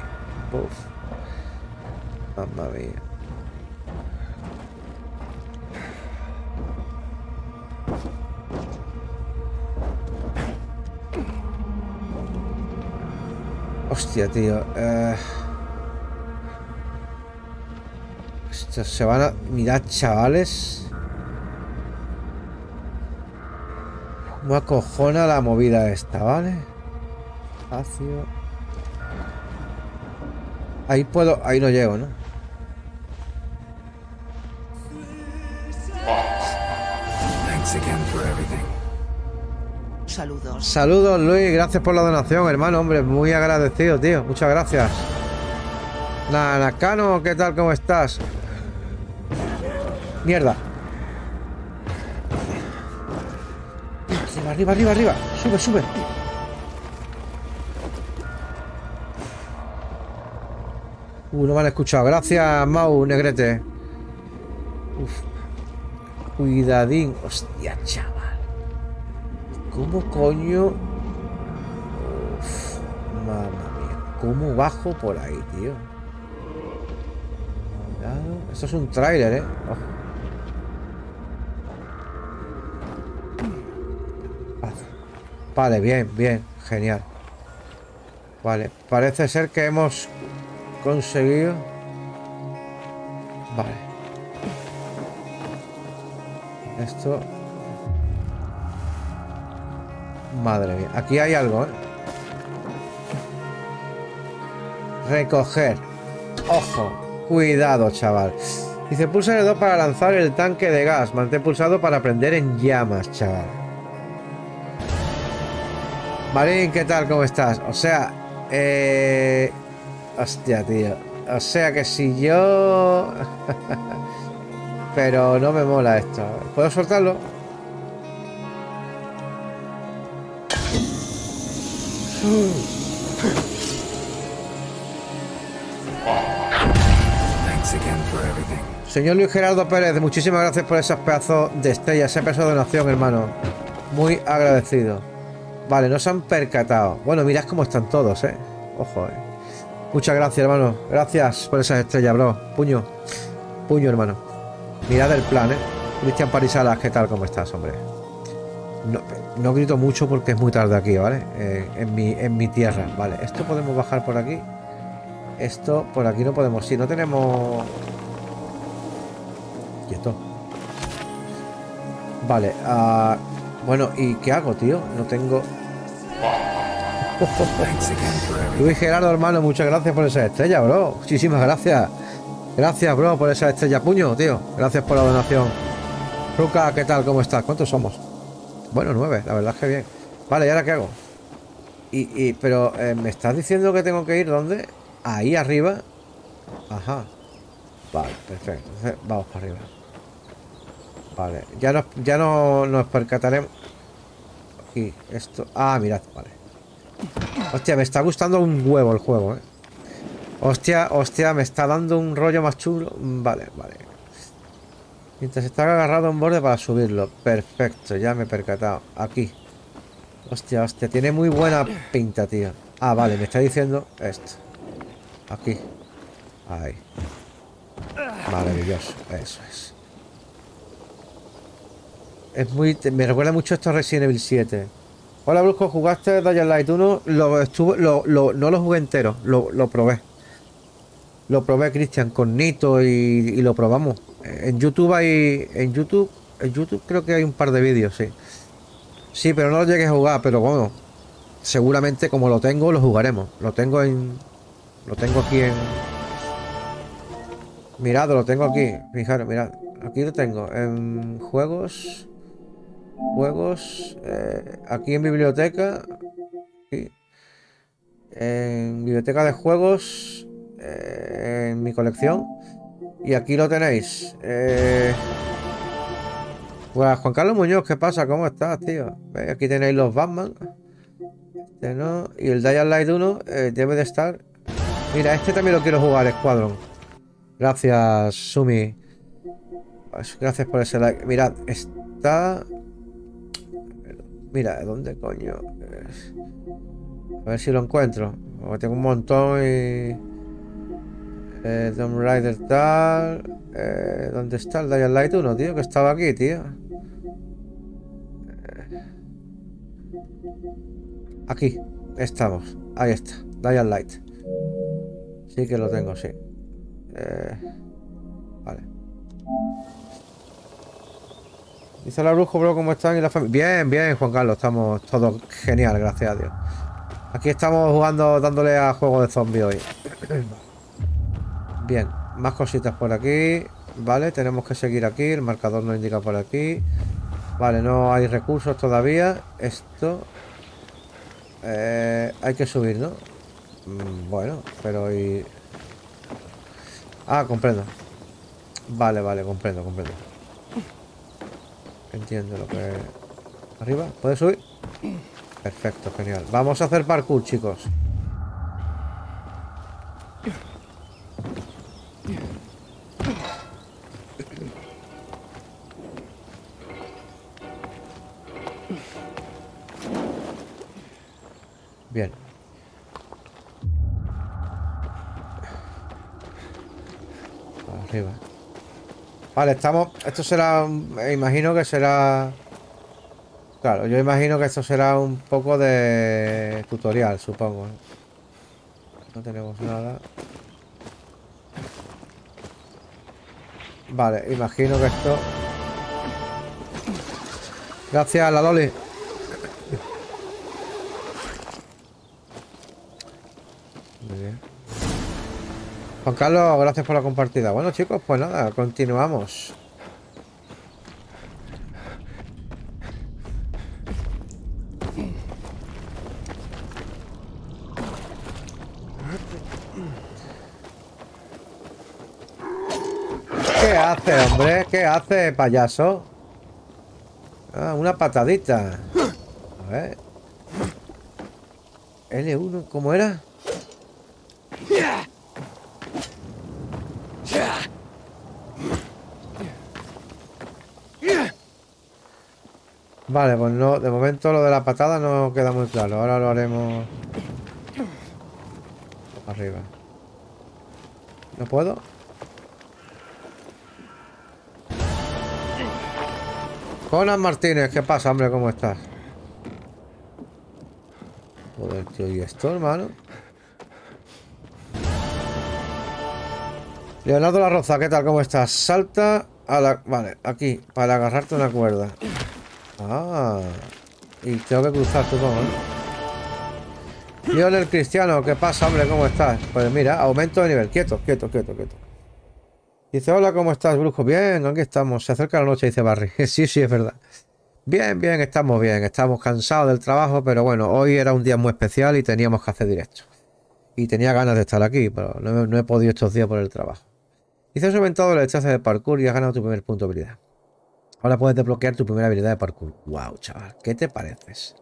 Uf. Mamma mía. Hostia, tío. eh. Se van a... Mirad, chavales. Me acojona la movida esta, ¿vale? Espacio. Ahí puedo... Ahí no llego, ¿no? Thanks again for everything. Saludos. Saludos, Luis. Gracias por la donación, hermano. Hombre, muy agradecido, tío. Muchas gracias. Nanacano, ¿qué tal? ¿Cómo estás? Mierda. Arriba, arriba, arriba, arriba. Sube, sube. Uh, no me han escuchado. Gracias, Mau, Negrete. Uf. Cuidadín. Hostia, chaval. ¿Cómo coño? Uf, mamma mía. ¿Cómo bajo por ahí, tío? Cuidado. Esto es un tráiler, ¿eh? Ojo. Vale, bien, bien. Genial. Vale, parece ser que hemos conseguido... Vale. Esto... Madre mía. Aquí hay algo, ¿eh? Recoger. Ojo. Cuidado, chaval. Dice, pulsa el 2 para lanzar el tanque de gas. Mantén pulsado para prender en llamas, chaval. Marín, ¿qué tal? ¿Cómo estás? O sea, eh... Hostia, tío. O sea que si yo... Pero no me mola esto. ¿Puedo soltarlo? Señor Luis Gerardo Pérez, muchísimas gracias por esos pedazos de estrella, ese pedazo de donación, hermano. Muy agradecido. Vale, no se han percatado. Bueno, mirad cómo están todos, eh. Ojo, eh. Muchas gracias, hermano. Gracias por esas estrellas, bro. Puño. Puño, hermano. Mirad el plan, eh. Cristian Parisalas, ¿qué tal? ¿Cómo estás, hombre? No, no grito mucho porque es muy tarde aquí, ¿vale? Eh, en, mi, en mi tierra, vale. Esto podemos bajar por aquí. Esto por aquí no podemos. Si no tenemos quieto. Vale, ah, bueno, ¿y qué hago, tío? No tengo... Luis Gerardo, hermano, muchas gracias por esa estrella, bro. Muchísimas gracias. Gracias, bro, por esa estrella puño, tío. Gracias por la donación. Ruka, ¿qué tal? ¿Cómo estás? ¿Cuántos somos? Bueno, nueve, la verdad es que bien. Vale, ¿y ahora qué hago? Y, y- pero, eh, ¿me estás diciendo que tengo que ir dónde? Ahí arriba. Ajá. Vale, perfecto. Entonces, vamos para arriba. Vale, ya nos, ya no nos percataremos. Aquí, esto. Ah, mirad, vale. Hostia, me está gustando un huevo el juego, eh. Hostia, hostia, me está dando un rollo más chulo. Vale, vale. Mientras está agarrado en borde para subirlo. Perfecto, ya me he percatado. Aquí. Hostia, hostia, tiene muy buena pinta, tío. Ah, vale, me está diciendo esto. Aquí. Ahí. Maravilloso, eso es. Es muy. Me recuerda mucho esto a Resident Evil 7. Hola, Brusco, ¿jugaste Dying Light 1? Lo estuve, lo, lo- no lo jugué entero, lo, lo probé. Lo probé, Cristian, con Nito y, y lo probamos. En YouTube hay. En YouTube. En YouTube creo que hay un par de vídeos, sí. Sí, pero no lo llegué a jugar, pero bueno. Seguramente como lo tengo, lo jugaremos. Lo tengo en. Lo tengo aquí en. Mirad, lo tengo aquí. Fijaros, mirad. Aquí lo tengo. En juegos. Juegos. eh, aquí en biblioteca. Aquí. En biblioteca de juegos. eh, en mi colección. Y aquí lo tenéis. Eh, pues Juan Carlos Muñoz, ¿qué pasa? ¿Cómo estás, tío? Aquí tenéis los Batman. Este no. Y el Dying Light 1 eh, debe de estar. Mira, este también lo quiero jugar, Squadron. Gracias, Sumi. Pues, Gracias por ese like. Mirad, está. Mira, ¿dónde coño? A ver si lo encuentro. Porque tengo un montón y. Eh, Tomb Raider tal. Eh, ¿Dónde está el Dying Light 1, tío? Que estaba aquí, tío. Eh, Aquí, estamos. Ahí está. Dying Light. Sí que lo tengo, sí. Eh, vale. Dice la brujo, bro, ¿cómo están? ¿Y la familia? Bien, bien, Juan Carlos. Estamos todos genial, gracias a Dios. Aquí estamos jugando, dándole a juego de zombie hoy. Bien, más cositas por aquí. Vale, tenemos que seguir aquí. El marcador nos indica por aquí. Vale, no hay recursos todavía. Esto. eh, hay que subir, ¿no? Mm, Bueno, pero y. Ah, comprendo. Vale, vale, comprendo, comprendo. Entiendo lo que. ¿Arriba? ¿Puedes subir? Perfecto, genial. Vamos a hacer parkour, chicos. Bien. Arriba. Vale, estamos. Esto será. imagino que será. Claro, yo imagino que esto será un poco de tutorial, supongo. ¿eh? No tenemos nada. Vale, imagino que esto. Gracias, la Dolly. Juan Carlos, gracias por la compartida. Bueno, chicos, pues nada, continuamos. ¿Qué hace, hombre? ¿Qué hace, payaso? Ah, una patadita. A ver. L1, ¿cómo era? Vale, pues no, de momento lo de la patada no queda muy claro. Ahora lo haremos arriba. ¿No puedo? Conan Martínez, ¿qué pasa, hombre? ¿Cómo estás? Joder, tío, ¿y esto, hermano? Leonardo La Roza, ¿qué tal? ¿Cómo estás? Salta a la... Vale, aquí, para agarrarte una cuerda. Ah, y tengo que cruzar, supongo, ¿no? Lionel Cristiano, ¿qué pasa, hombre? ¿Cómo estás? Pues mira, aumento de nivel. Quieto, quieto, quieto, quieto. Dice, hola, ¿cómo estás, brujo? Bien, aquí estamos. Se acerca la noche, dice Barry. sí, sí, es verdad. Bien, bien, estamos bien. Estamos cansados del trabajo, pero bueno, hoy era un día muy especial y teníamos que hacer directo. Y tenía ganas de estar aquí, pero no, no he podido estos días por el trabajo. Dice, has aumentado la destreza de parkour y has ganado tu primer punto de habilidad. Ahora puedes desbloquear tu primera habilidad de parkour. Wow, chaval, ¿qué te pareces?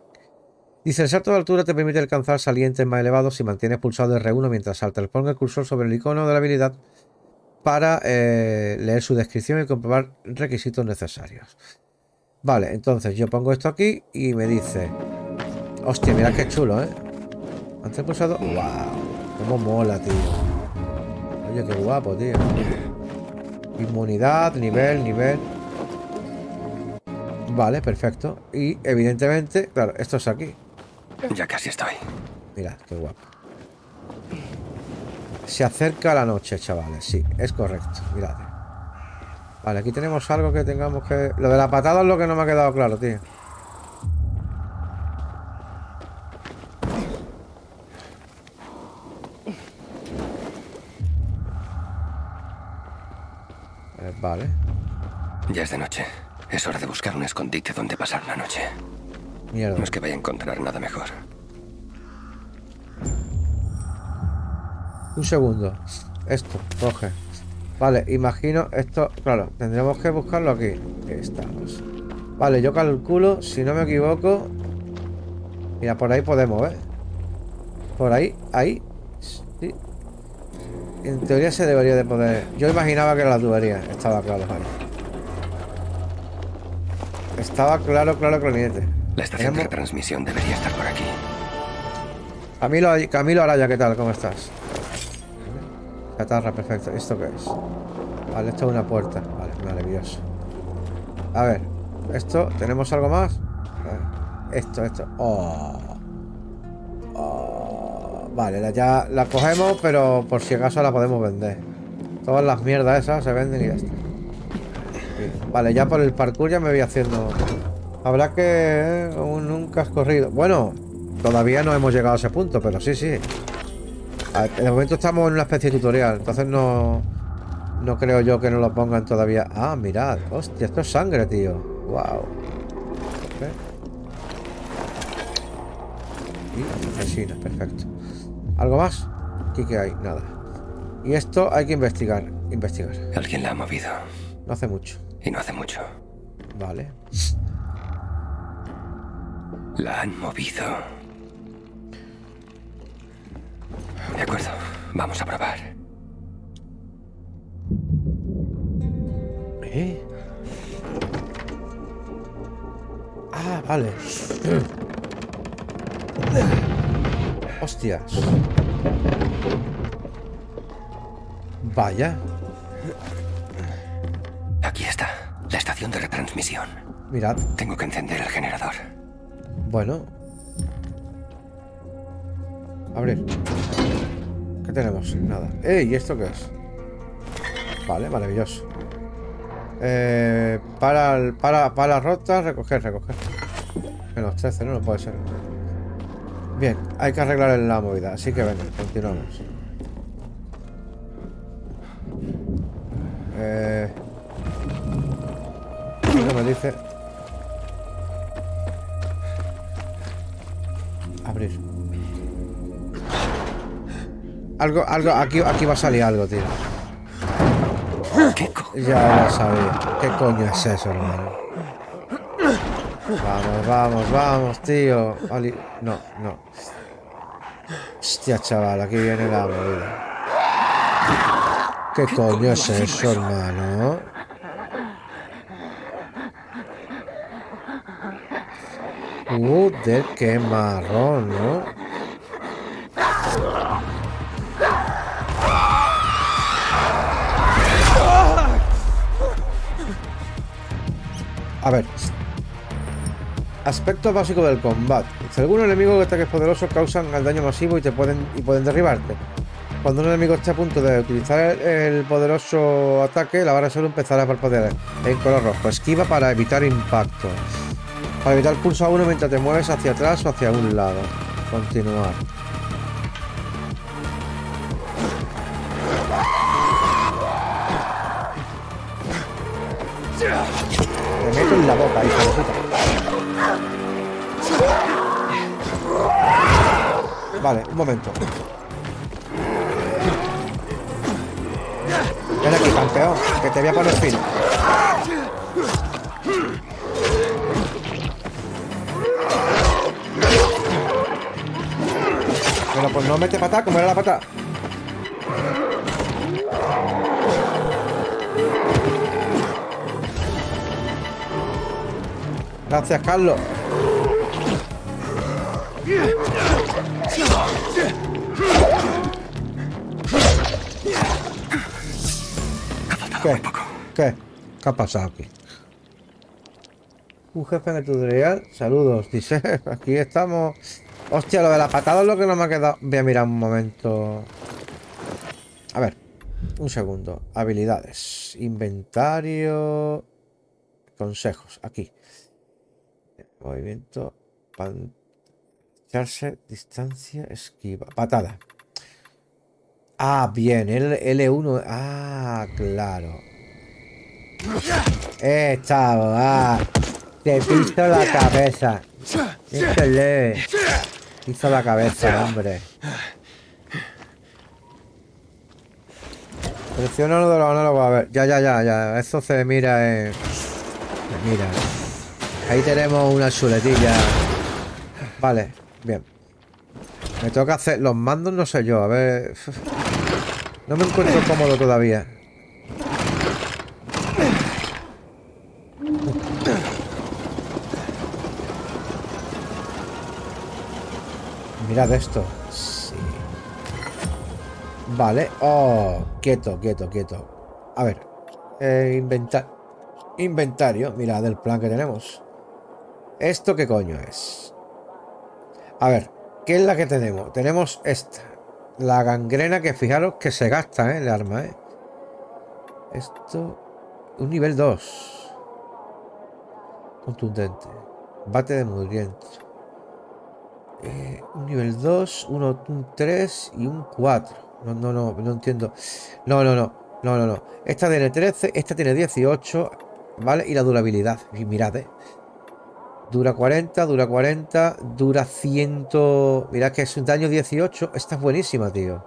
Dice, el salto de altura te permite alcanzar salientes más elevados si mantienes pulsado R1 mientras saltas. Ponga el cursor sobre el icono de la habilidad para eh, leer su descripción y comprobar requisitos necesarios. Vale, entonces yo pongo esto aquí y me dice... Hostia, mira qué chulo, ¿eh? Antes pulsado... ¡Wow! ¡Cómo mola, tío! Oye, qué guapo, tío. Inmunidad, nivel, nivel... Vale, perfecto. Y evidentemente, claro, esto es aquí. Ya casi estoy. Mirad, qué guapo. Se acerca la noche, chavales. Sí, es correcto. Mirad. Vale, aquí tenemos algo que tengamos que... Lo de la patada es lo que no me ha quedado claro, tío. Eh, vale. Ya es de noche. Es hora de buscar un escondite donde pasar la noche. Mierda. No es que vaya a encontrar nada mejor. Un segundo. Esto, coge. Vale, imagino esto. Claro, tendremos que buscarlo aquí. Aquí estamos. Vale, yo calculo, si no me equivoco. Mira, por ahí podemos, ¿eh? Por ahí, ahí. Sí. En teoría se debería de poder. Yo imaginaba que era la tubería. Estaba claro, vale. Estaba claro, claro, clarinete. La estación de retransmisión debería estar por aquí. Camilo, Camilo Araya, ¿qué tal? ¿Cómo estás? Catarra, perfecto. ¿Esto qué es? Vale, esto es una puerta. Vale, maravilloso. A ver, esto, ¿tenemos algo más? Esto, esto. Oh. Oh. Vale, ya la cogemos, pero por si acaso la podemos vender. Todas las mierdas esas se venden y ya está. Vale, ya por el parkour ya me voy haciendo. Habrá que. eh, aún nunca has corrido. Bueno, todavía no hemos llegado a ese punto, pero sí, sí. De momento estamos en una especie de tutorial, entonces no. No creo yo que no lo pongan todavía. Ah, mirad. Hostia, esto es sangre, tío. Wow. Y asesinas, perfecto. ¿Algo más? Aquí que hay, nada. Y esto hay que investigar. Investigar. Alguien la ha movido. No hace mucho. Y no hace mucho. Vale. La han movido. De acuerdo. Vamos a probar. ¿Eh? Ah, vale. Hostias. Vaya. Aquí está. La estación de retransmisión. Mirad. Tengo que encender el generador. Bueno. Abrir. ¿Qué tenemos? Nada. ¡Ey! ¿Y esto qué es? Vale, maravilloso. Eh, para, el- para, para rotas, recoger, recoger. Menos 13, no, no puede ser. Bien, hay que arreglar la movida, así que venga, continuamos. Eh, ¿qué me dice? Abrir. Algo, algo, aquí, aquí va a salir algo, tío. ¿Qué co- Ya lo sabía. ¿Qué coño es eso, hermano? Vamos, vamos, vamos, tío. Ali- No, no. Hostia, chaval, aquí viene la movida. ¿Qué coño es eso, hermano? Del qué marrón, ¿no? A ver. Aspecto básico del combate. Si algunos enemigos de ataques poderosos causan el daño masivo y te pueden y pueden derribarte. Cuando un enemigo esté a punto de utilizar el, poderoso ataque, la barra solo empezará a parpadear en color rojo. Esquiva para evitar impacto. Para evitar pulsa 1 mientras te mueves hacia atrás o hacia un lado. Continuar. Te meto en la boca, hija de puta. Vale, un momento. Ven aquí, campeón, que te voy a poner fino. No mete patada como era la patada. Gracias, Carlos. ¿Qué? ¿Qué? ¿Qué ha pasado aquí? Un jefe en el tutorial. Saludos, dice. Aquí estamos. Hostia, lo de la patada es lo que no me ha quedado. Voy a mirar un momento. A ver. Un segundo. Habilidades. Inventario. Consejos. Aquí. Movimiento. Pan... Distancia, esquiva. Patada. Ah, bien. El L1. Ah, claro. Eh, chavo. Te piso la cabeza. Esto Hizo la cabeza, hombre. Selecciona uno de los análogos. A ver, ya, ya, ya, ya. Eso se mira en. Mira. Ahí tenemos una chuletilla. Vale, bien. Me toca hacer. Los mandos no sé yo, a ver. No me encuentro cómodo todavía. Mirad esto. Sí. Vale. Oh, quieto, quieto, quieto. A ver. Eh, inventa- Inventario. Mirad el plan que tenemos. ¿Esto qué coño es? A ver, ¿qué es la que tenemos? Tenemos esta. La gangrena que fijaros que se gasta, ¿eh? El arma, ¿eh? Esto... Un nivel 2. Contundente. Bate de mugriento. Eh, un nivel 2, uno, un 3 y un 4. No, no, no, no entiendo. No, no, no. No, no, no. Esta tiene 13, esta tiene 18. ¿Vale? Y la durabilidad. Y mirad, ¿eh? Dura 40, dura 40, dura 100... Mirad que es un daño 18. Esta es buenísima, tío.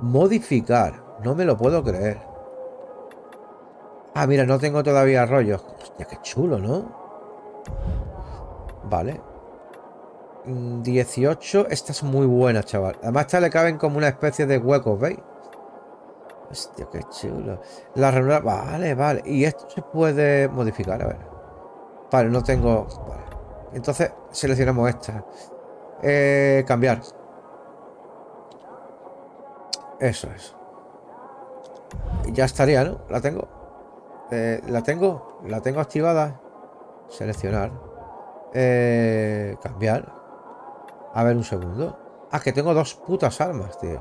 Modificar. No me lo puedo creer. Ah, mira, no tengo todavía rollos. Hostia, qué chulo, ¿no? Vale. Mm, 18. Esta es muy buena, chaval. Además, esta le caben como una especie de huecos, ¿veis? Hostia, qué chulo. La renueva. Vale, vale. Y esto se puede modificar, a ver. Vale, no tengo. Vale. Entonces seleccionamos esta. Eh, cambiar. Eso es. Ya estaría, ¿no? La tengo. Eh, la tengo. La tengo activada. Seleccionar. Eh, cambiar. A ver un segundo. Ah, que tengo dos putas armas, tío.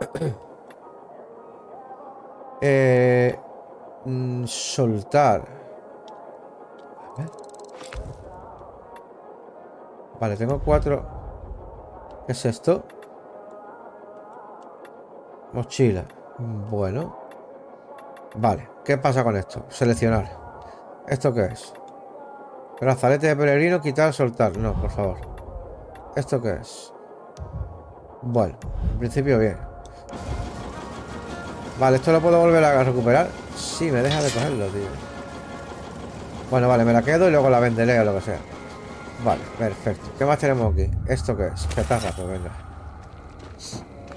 Eh, mm, soltar. A ver. Vale, tengo cuatro. ¿Qué es esto? Mochila. Bueno. Vale, ¿qué pasa con esto? Seleccionar. ¿Esto qué es? Brazalete de peregrino, quitar, soltar. No, por favor. ¿Esto qué es? Bueno, en principio bien. Vale, ¿esto lo puedo volver a recuperar? Sí, me deja de cogerlo, tío. Bueno, vale, me la quedo y luego la venderé o lo que sea. Vale, perfecto. ¿Qué más tenemos aquí? ¿Esto qué es? Chatarra, pues venga.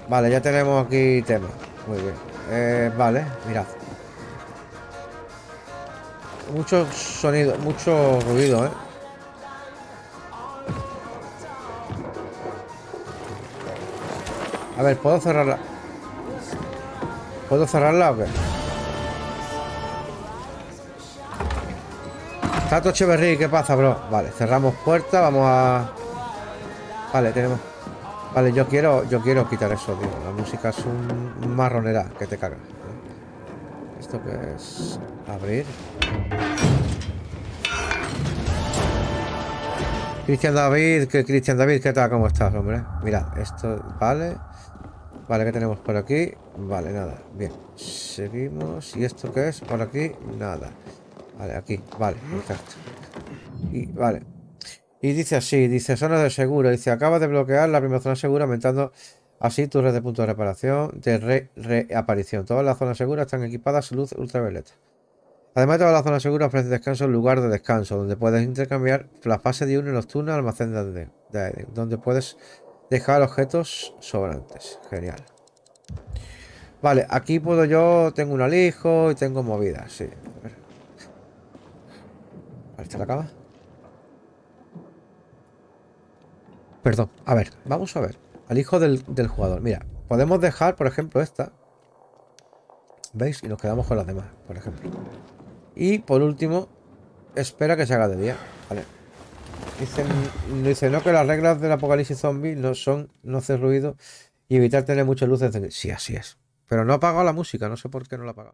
Vale, ya tenemos aquí tema. Muy bien. Eh, vale, mirad. Mucho sonido, mucho ruido, ¿eh? A ver, ¿puedo cerrarla? ¿Puedo cerrarla o qué? Tato Echeverry, ¿qué pasa, bro? Vale, cerramos puerta, vamos a... Vale, tenemos... Vale, yo quiero yo quiero quitar eso, tío. La música es un marronera que te caga. ¿Esto qué es? Abrir. Cristian David, que Cristian David, ¿qué tal? ¿Cómo estás, hombre? Mirad, esto, vale. Vale, ¿qué tenemos por aquí? Vale, nada. Bien. Seguimos. ¿Y esto qué es? Por aquí, nada. Vale, aquí. Vale, perfecto. Y, vale. Y dice así, dice zona de seguro. Dice, acaba de bloquear la primera zona segura, aumentando así tu red de puntos de reparación de reaparición. Todas las zonas seguras están equipadas luz ultravioleta. Además, todas las zonas seguras ofrecen descanso en lugar de descanso, donde puedes intercambiar la fase de uno y nocturna almacén de, de, donde puedes dejar objetos sobrantes. Genial. Vale, aquí puedo yo, tengo un alijo y tengo movidas, sí. A ver. ¿Esta la acaba? Perdón, a ver, vamos a ver. Alijo del, del jugador. Mira, podemos dejar, por ejemplo, esta. ¿Veis? Y nos quedamos con las demás, por ejemplo. Y por último, espera que se haga de día. Vale. Dice, dice no que las reglas del apocalipsis zombie no son no hacer ruido y evitar tener muchas luces. Sí, así es. Pero no ha apagado la música, no sé por qué no la ha apagado.